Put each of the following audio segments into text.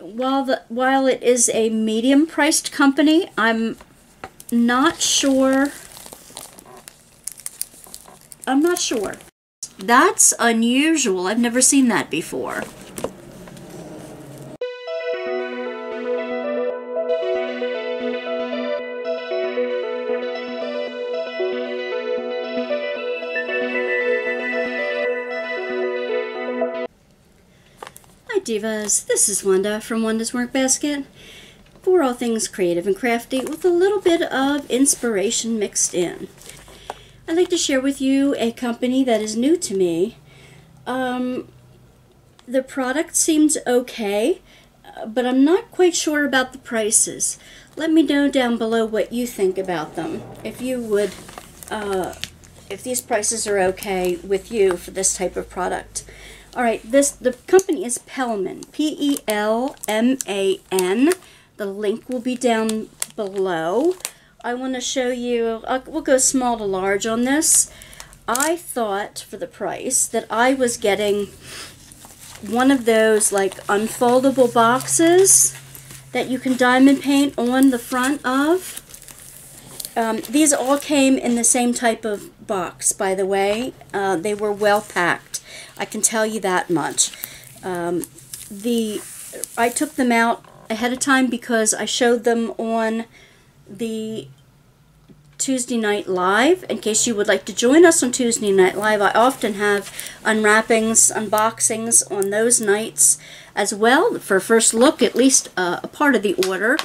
while the while it is a medium priced company, I'm not sure. I'm not sure. That's unusual. I've never seen that before. Divas, this is Wanda from Wanda's Workbasket for all things creative and crafty with a little bit of inspiration mixed in. I'd like to share with you a company that is new to me. Um, the product seems okay, uh, but I'm not quite sure about the prices. Let me know down below what you think about them. If you would, uh, if these prices are okay with you for this type of product. All right, this the company is Pelman, P-E-L-M-A-N. The link will be down below. I want to show you, uh, we'll go small to large on this. I thought for the price that I was getting one of those like unfoldable boxes that you can diamond paint on the front of. Um, these all came in the same type of box, by the way. Uh, they were well packed. I can tell you that much. Um, the I took them out ahead of time because I showed them on the Tuesday Night Live. In case you would like to join us on Tuesday Night Live, I often have unwrappings, unboxings on those nights as well. For a first look, at least uh, a part of the order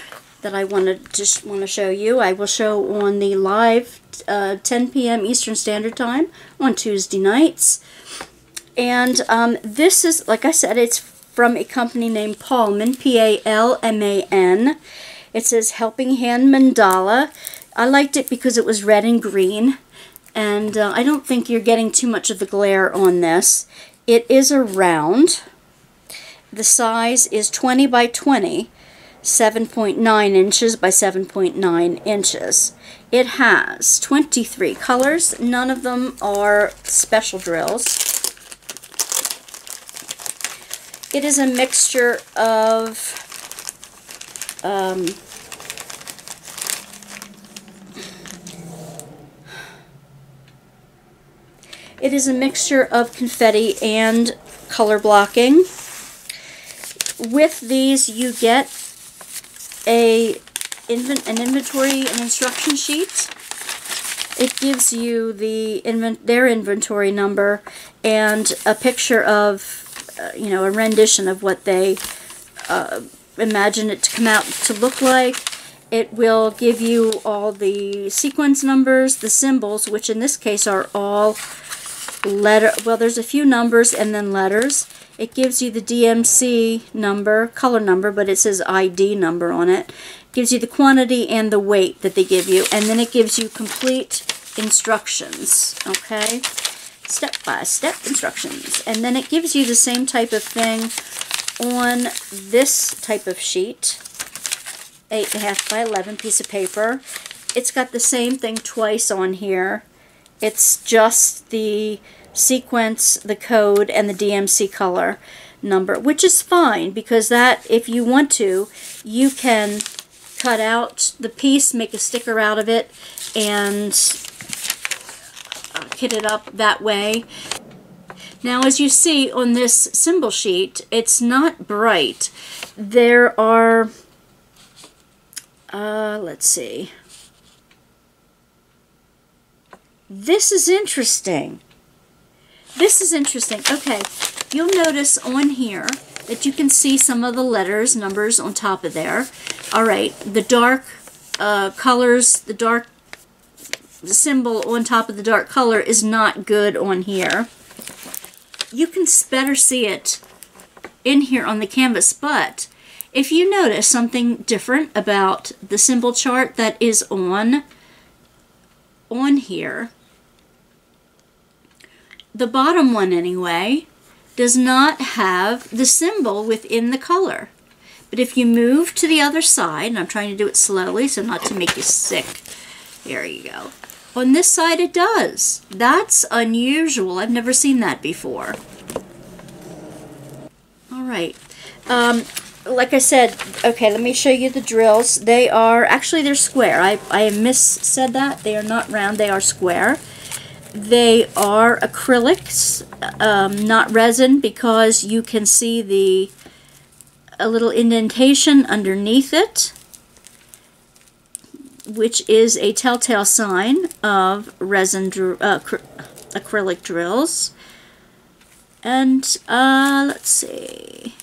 that I wanted to want to show you. I will show on the live uh, 10 p.m. Eastern Standard Time on Tuesday nights. And um, this is, like I said, it's from a company named Palman, P-A-L-M-A-N. It says Helping Hand Mandala. I liked it because it was red and green. And uh, I don't think you're getting too much of the glare on this. It is a round. The size is 20 by 20, 7.9 inches by 7.9 inches. It has 23 colors. None of them are special drills. It is a mixture of um, it is a mixture of confetti and color blocking. With these you get a an inventory and instruction sheet. It gives you the invent their inventory number and a picture of you know, a rendition of what they uh, imagine it to come out to look like. It will give you all the sequence numbers, the symbols, which in this case are all letter, well there's a few numbers and then letters. It gives you the DMC number, color number, but it says ID number on it. it. Gives you the quantity and the weight that they give you, and then it gives you complete instructions, okay? Step-by-step -step instructions. And then it gives you the same type of thing on this type of sheet, 8.5 by 11 piece of paper. It's got the same thing twice on here. It's just the sequence, the code, and the DMC color number, which is fine because that, if you want to, you can cut out the piece, make a sticker out of it, and kit it up that way. Now as you see on this symbol sheet, it's not bright. There are, uh, let's see. This is interesting. This is interesting. Okay, you'll notice on here that you can see some of the letters, numbers on top of there. All right, the dark uh, colors, the dark symbol on top of the dark color is not good on here. You can better see it in here on the canvas, but if you notice something different about the symbol chart that is on, on here, the bottom one anyway, does not have the symbol within the color. But if you move to the other side, and I'm trying to do it slowly so not to make you sick, there you go. On this side it does. That's unusual. I've never seen that before. Alright. Um, like I said, okay, let me show you the drills. They are, actually they're square. I, I miss said that. They are not round, they are square. They are acrylics, um, not resin, because you can see the a little indentation underneath it, which is a telltale sign of resin uh, acrylic drills. And uh, let's see,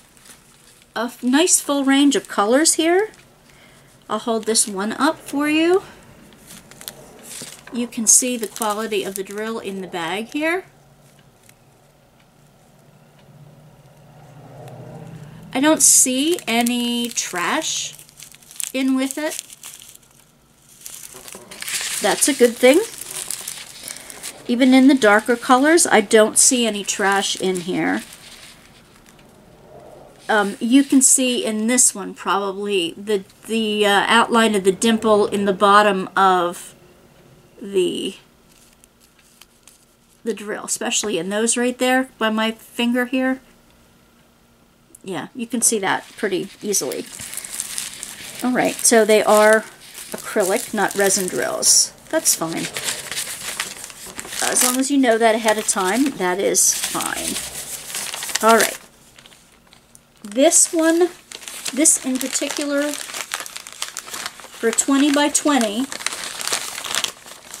a nice full range of colors here. I'll hold this one up for you. You can see the quality of the drill in the bag here. I don't see any trash in with it. That's a good thing. Even in the darker colors, I don't see any trash in here. Um, you can see in this one probably the, the uh, outline of the dimple in the bottom of the the drill, especially in those right there by my finger here. Yeah, you can see that pretty easily. Alright, so they are acrylic, not resin drills. That's fine. As long as you know that ahead of time, that is fine. Alright. This one, this in particular, for 20 by 20,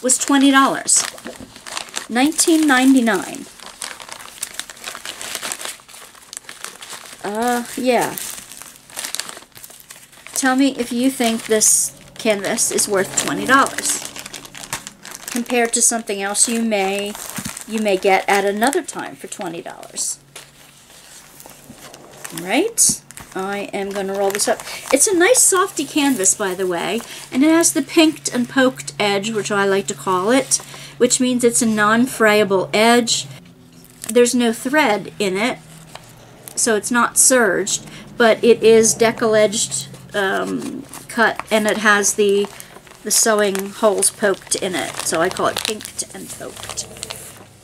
was $20. 19.99. Uh, yeah. Tell me if you think this canvas is worth $20 compared to something else you may you may get at another time for $20. Right? I am going to roll this up. It's a nice softy canvas, by the way, and it has the pinked and poked edge, which I like to call it, which means it's a non-frayable edge. There's no thread in it, so it's not serged, but it is decal-edged um, cut, and it has the the sewing holes poked in it, so I call it pinked and poked.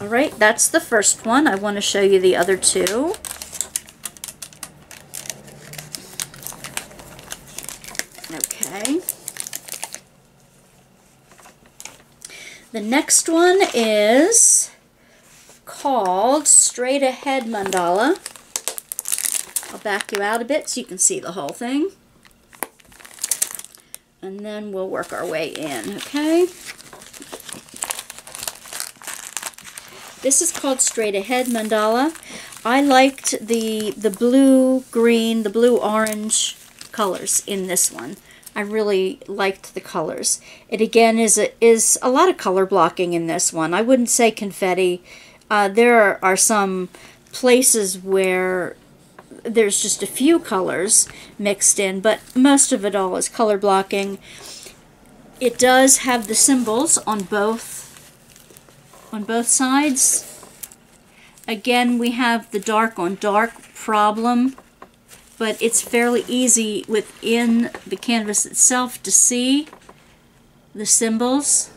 Alright, that's the first one. I want to show you the other two. Okay. The next one is called Straight Ahead Mandala. I'll back you out a bit so you can see the whole thing. And then we'll work our way in, okay? This is called Straight Ahead Mandala. I liked the, the blue, green, the blue-orange colors in this one. I really liked the colors. It again is a, is a lot of color blocking in this one. I wouldn't say confetti. Uh, there are, are some places where there's just a few colors mixed in, but most of it all is color blocking. It does have the symbols on both on both sides. Again, we have the dark on dark problem but it's fairly easy within the canvas itself to see the symbols.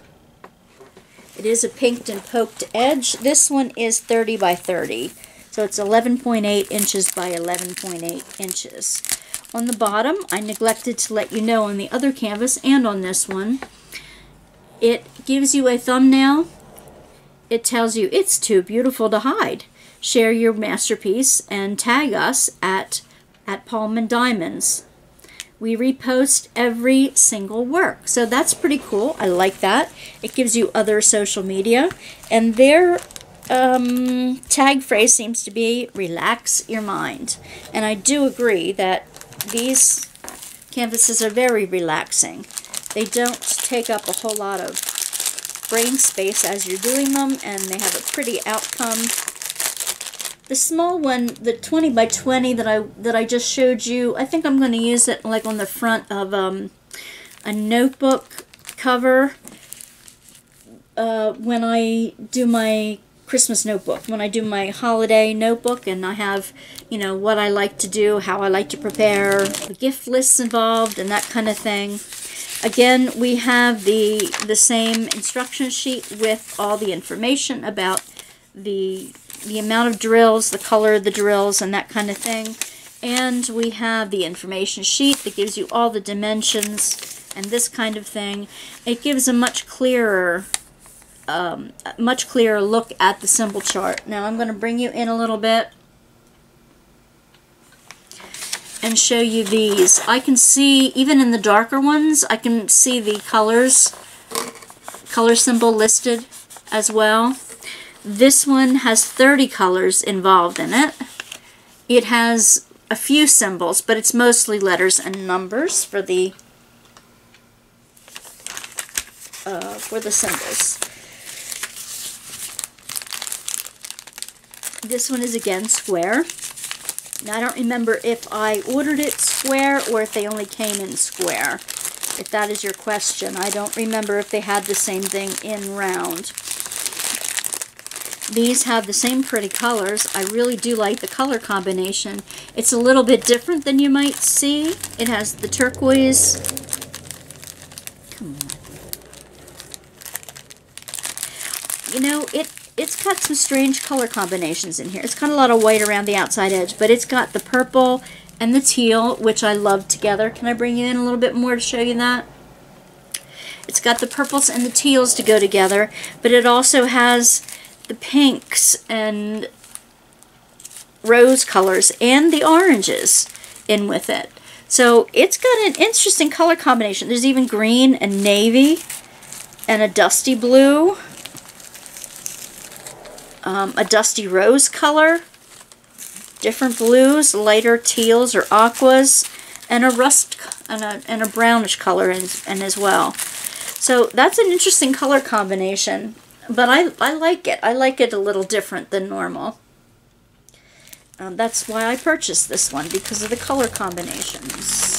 It is a pinked and poked edge. This one is 30 by 30, so it's 11.8 inches by 11.8 inches. On the bottom, I neglected to let you know on the other canvas and on this one, it gives you a thumbnail. It tells you it's too beautiful to hide. Share your masterpiece and tag us at at Palman Diamonds. We repost every single work. So that's pretty cool. I like that. It gives you other social media. And their um, tag phrase seems to be relax your mind. And I do agree that these canvases are very relaxing. They don't take up a whole lot of brain space as you're doing them, and they have a pretty outcome the small one, the 20 by 20 that I that I just showed you, I think I'm going to use it like on the front of um, a notebook cover uh, when I do my Christmas notebook, when I do my holiday notebook and I have, you know, what I like to do, how I like to prepare, the gift lists involved and that kind of thing. Again, we have the, the same instruction sheet with all the information about the the amount of drills, the color of the drills, and that kind of thing. And we have the information sheet that gives you all the dimensions and this kind of thing. It gives a much clearer um, much clearer look at the symbol chart. Now I'm going to bring you in a little bit and show you these. I can see, even in the darker ones, I can see the colors, color symbol listed as well. This one has 30 colors involved in it. It has a few symbols, but it's mostly letters and numbers for the uh, for the symbols. This one is again square. Now I don't remember if I ordered it square or if they only came in square. If that is your question, I don't remember if they had the same thing in round. These have the same pretty colors. I really do like the color combination. It's a little bit different than you might see. It has the turquoise. Come on. You know, it it's got some strange color combinations in here. It's got a lot of white around the outside edge, but it's got the purple and the teal, which I love together. Can I bring you in a little bit more to show you that? It's got the purples and the teals to go together, but it also has the pinks and rose colors and the oranges in with it. So it's got an interesting color combination. There's even green and navy and a dusty blue um, a dusty rose color, different blues, lighter teals or aquas, and a rust and a, and a brownish color in as well. So that's an interesting color combination, but I, I like it. I like it a little different than normal. Um, that's why I purchased this one, because of the color combinations.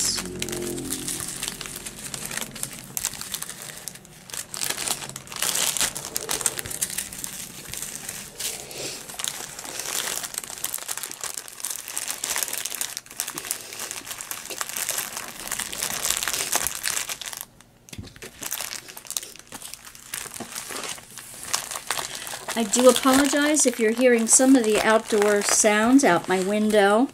I do apologize if you're hearing some of the outdoor sounds out my window.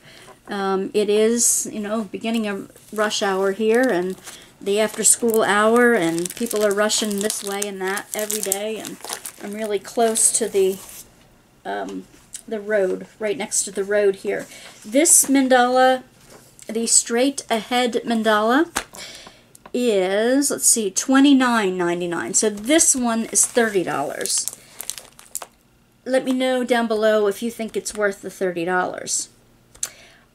Um, it is, you know, beginning of rush hour here and the after school hour and people are rushing this way and that every day and I'm really close to the um, the road, right next to the road here. This mandala, the straight ahead mandala, is, let's see, $29.99. So this one is $30 let me know down below if you think it's worth the $30.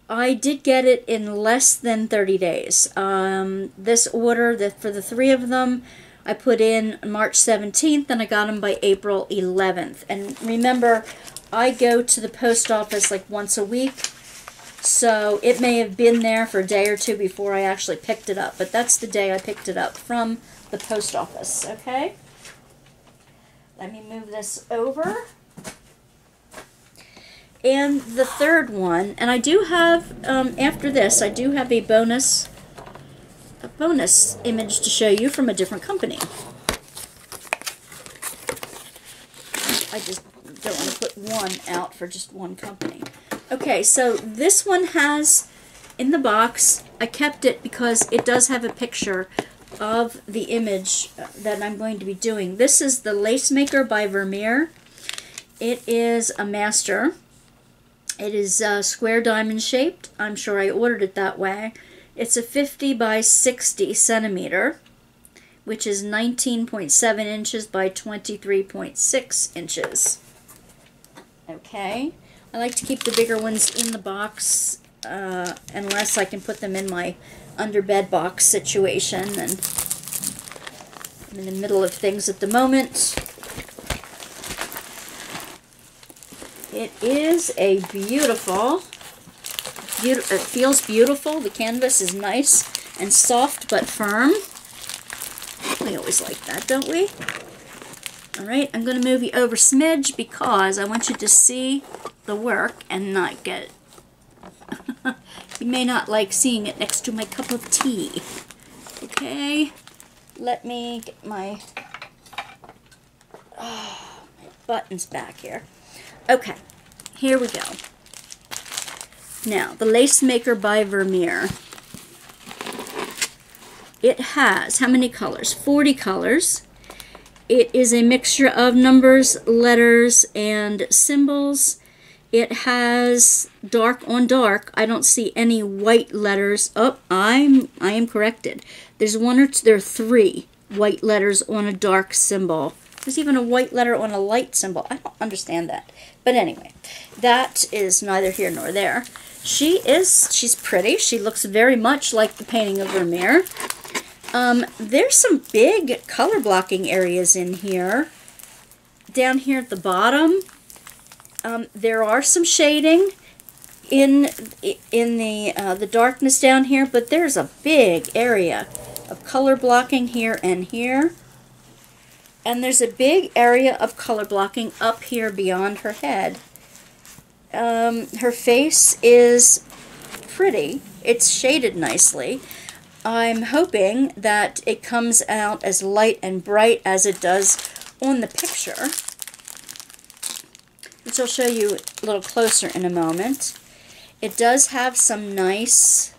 I did get it in less than 30 days. Um, this order, the, for the three of them, I put in March 17th and I got them by April 11th. And remember, I go to the post office like once a week. So it may have been there for a day or two before I actually picked it up. But that's the day I picked it up from the post office, okay? Let me move this over. And the third one, and I do have, um, after this, I do have a bonus, a bonus image to show you from a different company. I just don't want to put one out for just one company. Okay, so this one has, in the box, I kept it because it does have a picture of the image that I'm going to be doing. This is the Lace Maker by Vermeer. It is a master it is uh, square diamond shaped. I'm sure I ordered it that way. It's a 50 by 60 centimeter, which is 19.7 inches by 23.6 inches. Okay. I like to keep the bigger ones in the box uh, unless I can put them in my under bed box situation. And I'm in the middle of things at the moment. It is a beautiful, be it feels beautiful. The canvas is nice and soft but firm. We always like that, don't we? All right, I'm going to move you over smidge because I want you to see the work and not get you may not like seeing it next to my cup of tea. Okay, let me get my, oh, my buttons back here. Okay, here we go. Now, the Lace Maker by Vermeer. It has how many colors? 40 colors. It is a mixture of numbers, letters, and symbols. It has dark on dark. I don't see any white letters. Oh, I'm I am corrected. There's one or two, there are three white letters on a dark symbol. There's even a white letter on a light symbol. I don't understand that. But anyway, that is neither here nor there. She is, she's pretty. She looks very much like the painting of Vermeer. Um, there's some big color blocking areas in here. Down here at the bottom, um, there are some shading in in the uh, the darkness down here, but there's a big area of color blocking here and here. And there's a big area of color blocking up here beyond her head. Um, her face is pretty. It's shaded nicely. I'm hoping that it comes out as light and bright as it does on the picture, which I'll show you a little closer in a moment. It does have some nice,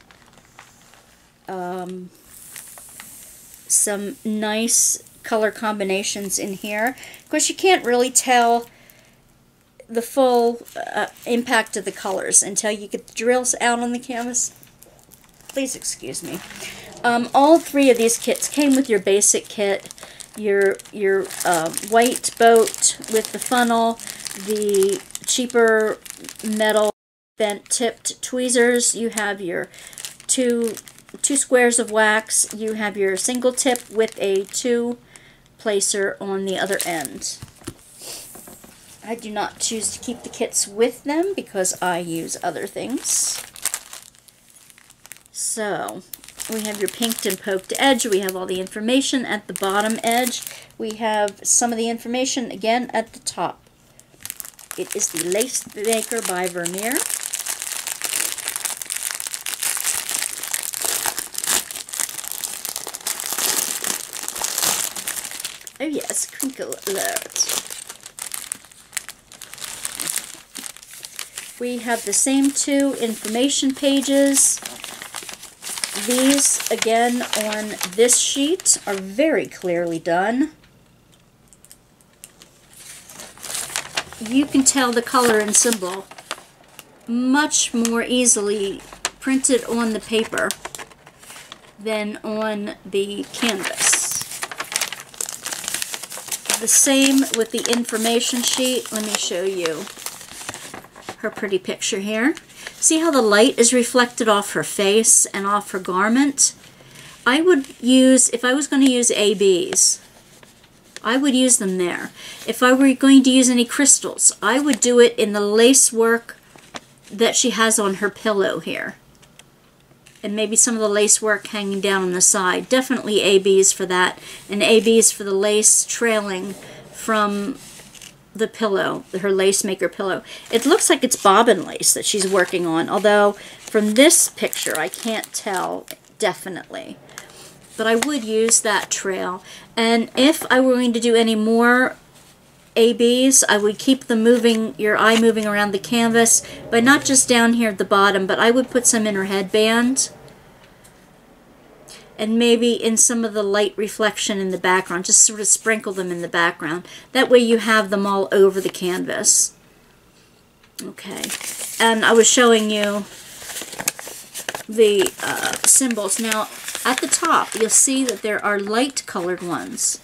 um, some nice color combinations in here. Of course, you can't really tell the full uh, impact of the colors until you get the drills out on the canvas. Please excuse me. Um, all three of these kits came with your basic kit, your your uh, white boat with the funnel, the cheaper metal bent tipped tweezers. You have your two two squares of wax. You have your single tip with a two placer on the other end. I do not choose to keep the kits with them because I use other things. So, we have your pinked and poked edge. We have all the information at the bottom edge. We have some of the information, again, at the top. It is the Lace Maker by Vermeer. Oh yes, crinkle alert. We have the same two information pages. These, again, on this sheet are very clearly done. You can tell the color and symbol much more easily printed on the paper than on the canvas. The same with the information sheet. Let me show you her pretty picture here. See how the light is reflected off her face and off her garment? I would use, if I was going to use ABs, I would use them there. If I were going to use any crystals, I would do it in the lace work that she has on her pillow here. And maybe some of the lace work hanging down on the side. Definitely ABs for that. And ABs for the lace trailing from the pillow, her lace maker pillow. It looks like it's bobbin lace that she's working on, although from this picture I can't tell definitely. But I would use that trail. And if I were going to do any more ABs, I would keep the moving, your eye moving around the canvas, but not just down here at the bottom, but I would put some in her headband and maybe in some of the light reflection in the background, just sort of sprinkle them in the background. That way you have them all over the canvas. Okay, and I was showing you the uh, symbols. Now, at the top, you'll see that there are light colored ones.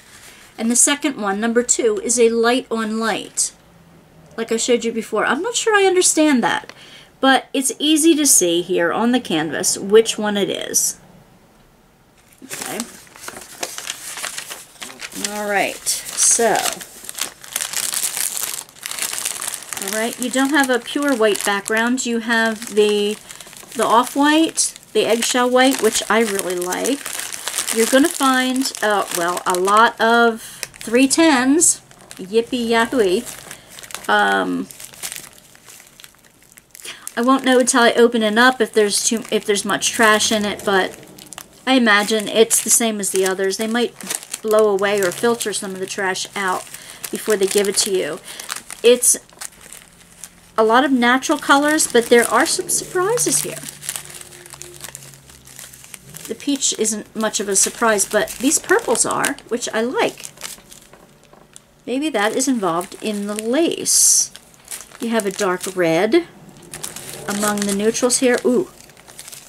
And the second one, number two, is a light on light. Like I showed you before. I'm not sure I understand that. But it's easy to see here on the canvas which one it is. Okay. All right, so. All right, you don't have a pure white background. You have the, the off-white, the eggshell white, which I really like. You're going to find, uh, well, a lot of 310s. Yippee yahoo um, I won't know until I open it up if there's too if there's much trash in it, but I imagine it's the same as the others. They might blow away or filter some of the trash out before they give it to you. It's a lot of natural colors, but there are some surprises here. The peach isn't much of a surprise, but these purples are, which I like. Maybe that is involved in the lace. You have a dark red among the neutrals here. Ooh,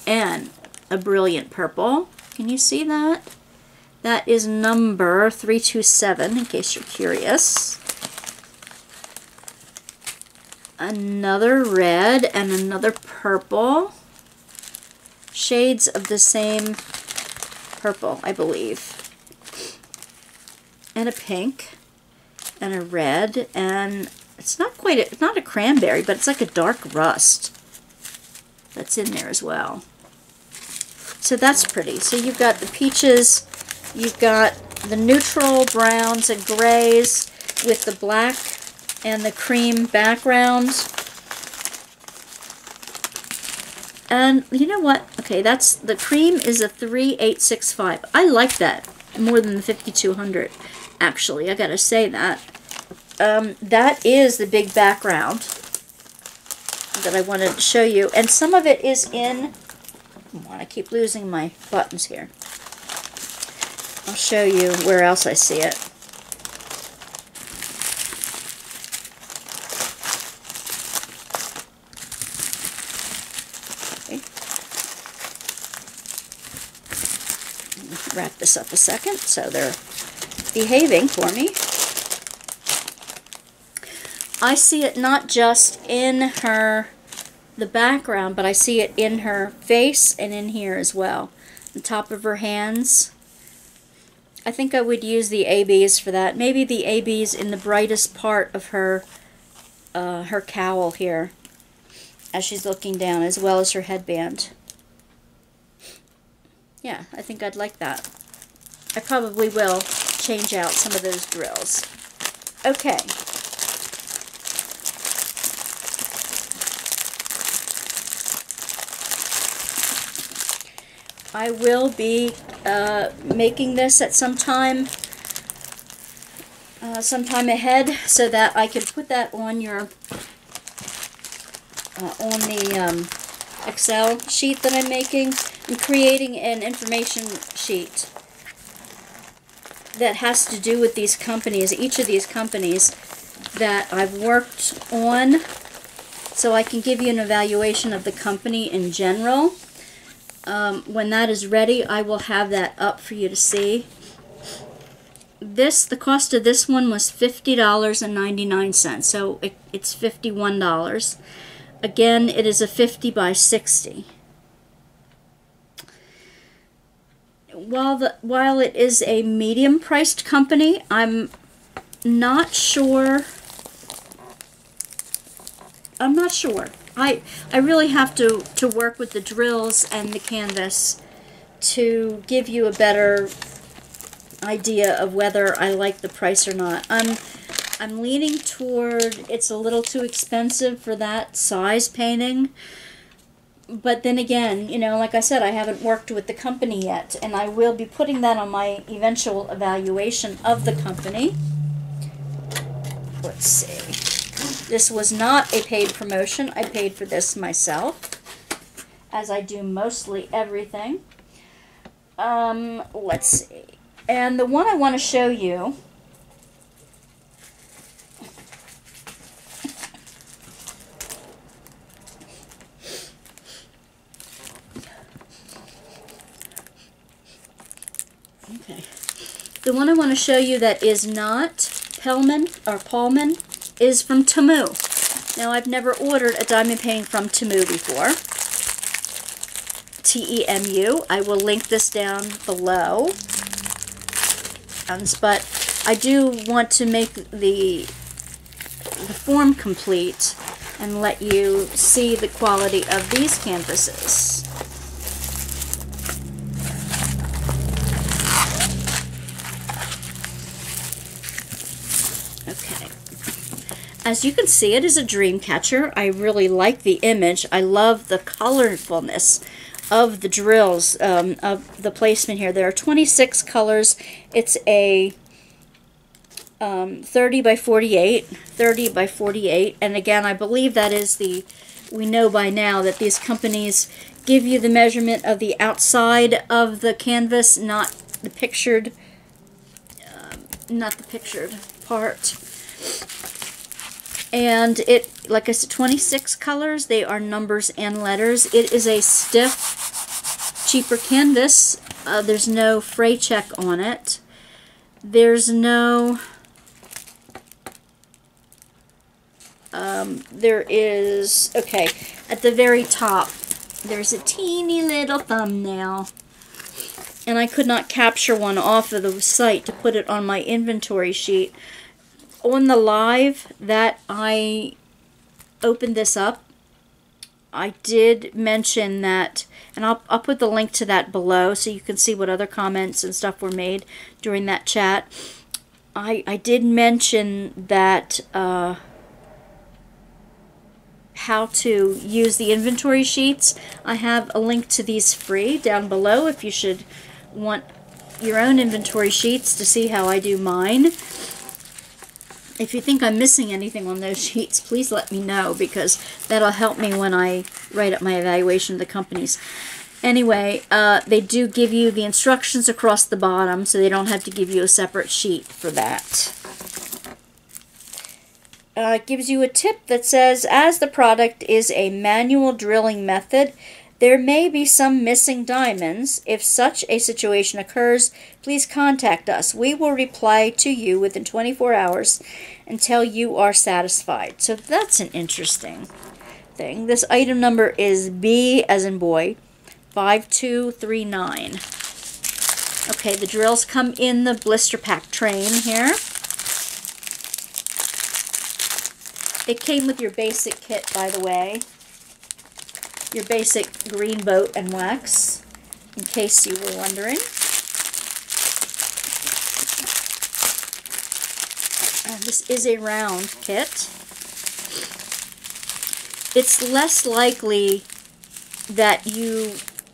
and a brilliant purple. Can you see that? That is number 327, in case you're curious. Another red and another purple. Shades of the same purple, I believe. And a pink and a red and it's not quite a, not a cranberry, but it's like a dark rust that's in there as well. So that's pretty. So you've got the peaches, you've got the neutral browns and grays with the black and the cream background. And you know what? Okay, that's the cream is a 3865. I like that more than the 5200 actually. I gotta say that. Um, that is the big background that I wanted to show you. And some of it is in, I keep losing my buttons here. I'll show you where else I see it. Wrap this up a second so they're behaving for me. I see it not just in her, the background, but I see it in her face and in here as well. The top of her hands. I think I would use the ABs for that. Maybe the ABs in the brightest part of her, uh, her cowl here as she's looking down, as well as her headband. Yeah, I think I'd like that. I probably will change out some of those drills. Okay. I will be uh, making this at some time, uh, sometime ahead, so that I can put that on your, uh, on the um, Excel sheet that I'm making. I'm creating an information sheet that has to do with these companies, each of these companies that I've worked on, so I can give you an evaluation of the company in general um, when that is ready, I will have that up for you to see. This, the cost of this one was $50.99, so it, it's $51. Again, it is a 50 by 60. While, the, while it is a medium-priced company, I'm not sure... I'm not sure. I, I really have to, to work with the drills and the canvas to give you a better idea of whether I like the price or not. I'm, I'm leaning toward it's a little too expensive for that size painting. But then again, you know, like I said, I haven't worked with the company yet, and I will be putting that on my eventual evaluation of the company. Let's see. This was not a paid promotion. I paid for this myself, as I do mostly everything. Um, let's see. And the one I want to show you Okay. The one I want to show you that is not Pellman or Paulman is from Temu. Now, I've never ordered a diamond painting from Temu before. T-E-M-U. I will link this down below. Um, but I do want to make the, the form complete and let you see the quality of these canvases. As you can see, it is a dream catcher. I really like the image. I love the colorfulness of the drills, um, of the placement here. There are 26 colors. It's a um, 30 by 48, 30 by 48, and again, I believe that is the, we know by now that these companies give you the measurement of the outside of the canvas, not the pictured, um, not the pictured part. And it, like I said, 26 colors. They are numbers and letters. It is a stiff, cheaper canvas. Uh, there's no fray check on it. There's no Um, there is, okay, at the very top, there's a teeny little thumbnail. And I could not capture one off of the site to put it on my inventory sheet. On the live that I opened this up, I did mention that, and I'll, I'll put the link to that below so you can see what other comments and stuff were made during that chat. I, I did mention that uh, how to use the inventory sheets. I have a link to these free down below if you should want your own inventory sheets to see how I do mine. If you think I'm missing anything on those sheets, please let me know because that'll help me when I write up my evaluation of the companies. Anyway, uh, they do give you the instructions across the bottom, so they don't have to give you a separate sheet for that uh, gives you a tip that says, as the product is a manual drilling method, there may be some missing diamonds. If such a situation occurs, please contact us. We will reply to you within 24 hours until you are satisfied. So that's an interesting thing. This item number is B as in boy, 5239. Okay, the drills come in the blister pack train here. It came with your basic kit, by the way. Your basic green boat and wax, in case you were wondering. Uh, this is a round kit. It's less likely that you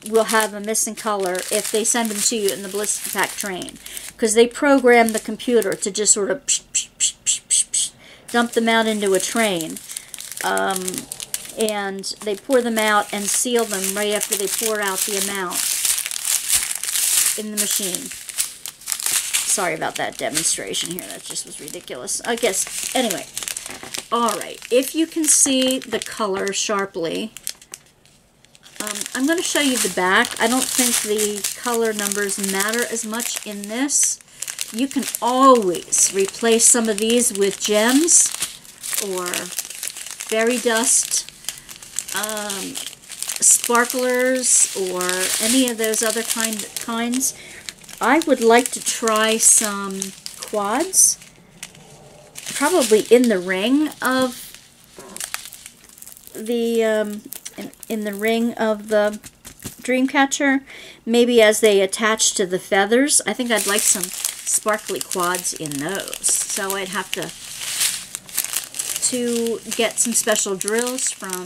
will have a missing color if they send them to you in the blister pack train because they program the computer to just sort of psh, psh, dump them out into a train. Um, and they pour them out and seal them right after they pour out the amount in the machine. Sorry about that demonstration here. That just was ridiculous. I guess, anyway. Alright, if you can see the color sharply, um, I'm going to show you the back. I don't think the color numbers matter as much in this. You can always replace some of these with gems or fairy dust, um, sparklers, or any of those other kind kinds. I would like to try some quads, probably in the ring of the um, in, in the ring of the Dreamcatcher, maybe as they attach to the feathers. I think I'd like some sparkly quads in those. So I'd have to to get some special drills from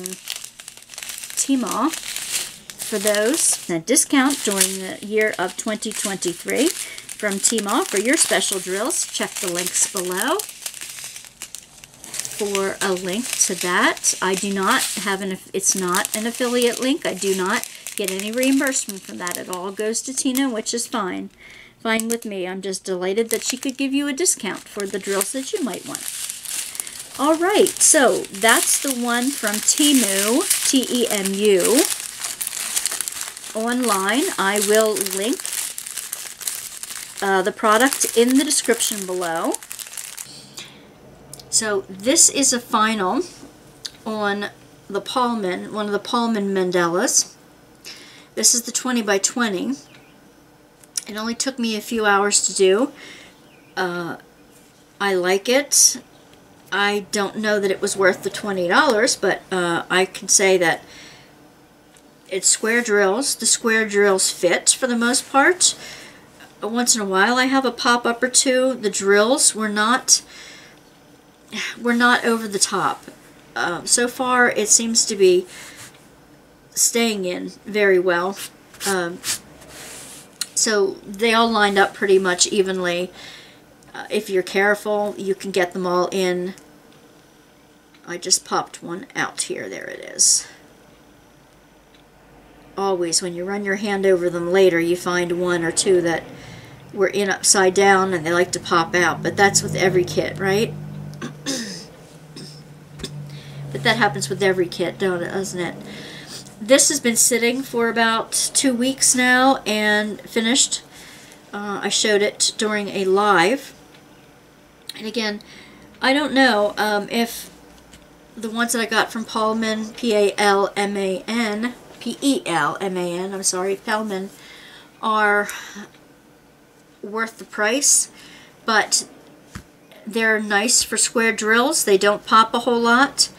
Tmall for those. A discount during the year of 2023 from Tmall for your special drills. Check the links below for a link to that. I do not have an, it's not an affiliate link. I do not get any reimbursement from that. It all goes to Tina, which is fine fine with me. I'm just delighted that she could give you a discount for the drills that you might want. All right, so that's the one from Temu, T-E-M-U. Online, I will link uh, the product in the description below. So this is a final on the Paulman, one of the Paulman mandalas. This is the 20 by 20. It only took me a few hours to do. Uh, I like it. I don't know that it was worth the $20, but uh, I can say that it's square drills. The square drills fit for the most part. Once in a while I have a pop-up or two. The drills were not were not over the top. Uh, so far it seems to be staying in very well. Um, so they all lined up pretty much evenly. uh, if you're careful, you can get them all in. I just popped one out here. There it is. Always, when you run your hand over them later, you find one or two that were in upside down and they like to pop out. But that's with every kit, right? but that happens with every kit, doesn't it? This has been sitting for about two weeks now and finished. Uh, I showed it during a live. And again, I don't know um, if the ones that I got from Palman, P-A-L-M-A-N, P-E-L-M-A-N, I'm sorry, Pelman, are worth the price, but they're nice for square drills. They don't pop a whole lot.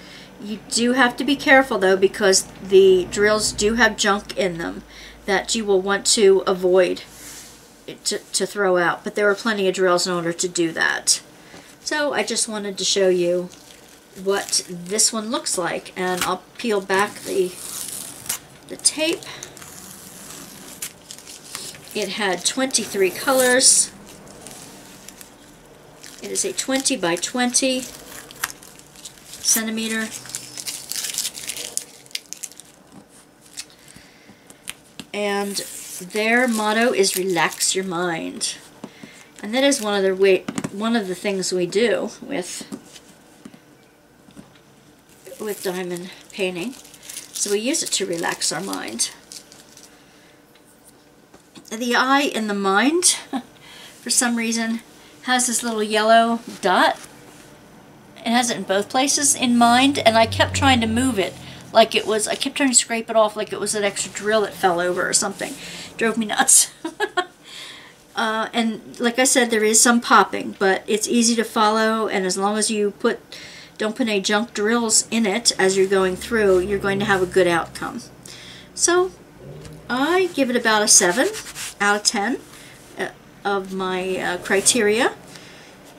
You do have to be careful though because the drills do have junk in them that you will want to avoid to, to throw out. But there are plenty of drills in order to do that. So I just wanted to show you what this one looks like and I'll peel back the the tape. It had 23 colors. It is a 20 by 20 centimeter. And their motto is relax your mind. And that is one of the way, one of the things we do with with diamond painting. So we use it to relax our mind. The eye in the mind, for some reason, has this little yellow dot. It has it in both places in mind, and I kept trying to move it like it was, I kept trying to scrape it off like it was an extra drill that fell over or something. Drove me nuts. uh, and like I said, there is some popping, but it's easy to follow, and as long as you put don't put any junk drills in it as you're going through, you're going to have a good outcome. So I give it about a 7 out of 10 uh, of my uh, criteria,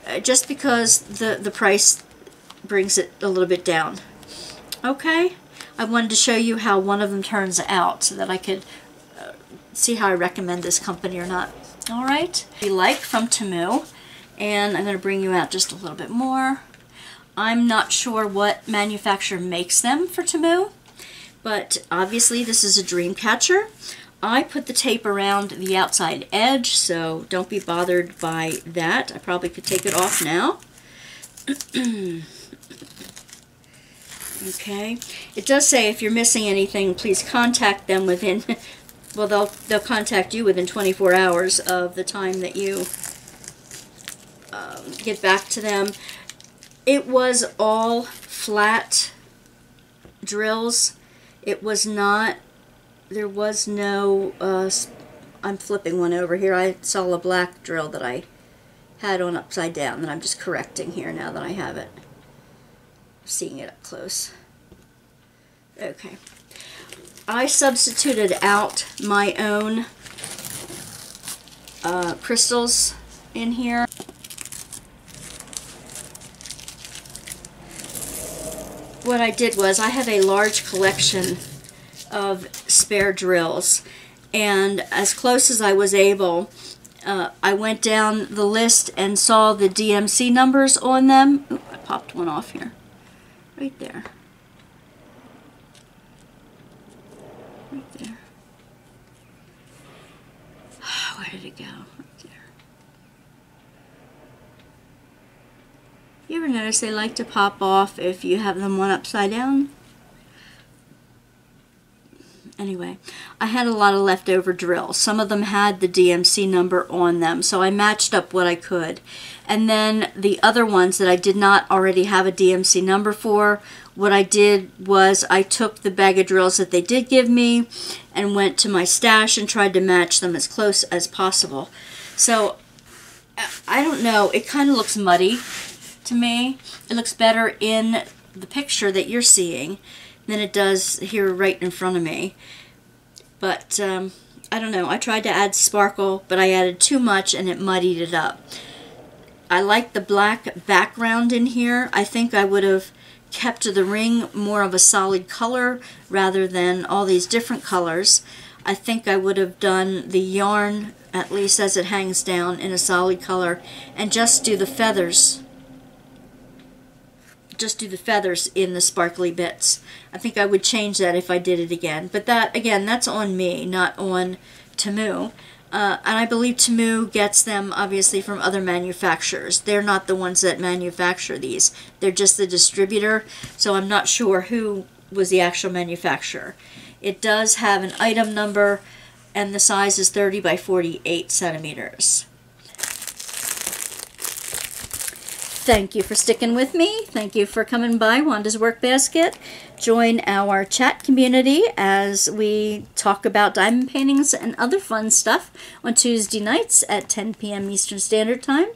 uh, just because the, the price brings it a little bit down. Okay, I wanted to show you how one of them turns out so that I could uh, see how I recommend this company or not. All right, we like from Temu, and I'm going to bring you out just a little bit more. I'm not sure what manufacturer makes them for Temu, but obviously this is a dream catcher. I put the tape around the outside edge, so don't be bothered by that. I probably could take it off now. okay. It does say if you're missing anything, please contact them within, well, they'll, they'll contact you within 24 hours of the time that you um, get back to them. It was all flat drills. It was not, there was no, uh, I'm flipping one over here. I saw a black drill that I had on upside down that I'm just correcting here now that I have it. Seeing it up close. Okay. I substituted out my own uh, crystals in here. What I did was I have a large collection of spare drills and as close as I was able uh, I went down the list and saw the DMC numbers on them. Ooh, I popped one off here. Right there. Right there. Where did it go? You ever notice they like to pop off if you have them one upside down? Anyway, I had a lot of leftover drills. Some of them had the DMC number on them, so I matched up what I could. And then the other ones that I did not already have a DMC number for, what I did was I took the bag of drills that they did give me and went to my stash and tried to match them as close as possible. So, I don't know, it kind of looks muddy to me. It looks better in the picture that you're seeing than it does here right in front of me. But, um, I don't know. I tried to add sparkle, but I added too much and it muddied it up. I like the black background in here. I think I would have kept the ring more of a solid color rather than all these different colors. I think I would have done the yarn, at least as it hangs down, in a solid color, and just do the feathers. Just do the feathers in the sparkly bits. I think I would change that if I did it again. But that, again, that's on me, not on Temu. Uh, and I believe Temu gets them obviously from other manufacturers. They're not the ones that manufacture these. They're just the distributor. So I'm not sure who was the actual manufacturer. It does have an item number and the size is 30 by 48 centimeters. Thank you for sticking with me. Thank you for coming by Wanda's Workbasket. Join our chat community as we talk about diamond paintings and other fun stuff on Tuesday nights at 10 p.m. Eastern Standard Time.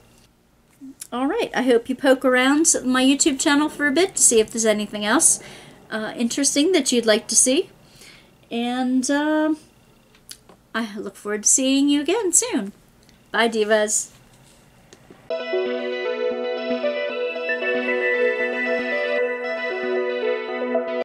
All right, I hope you poke around my YouTube channel for a bit to see if there's anything else uh, interesting that you'd like to see. And uh, I look forward to seeing you again soon. Bye, Divas.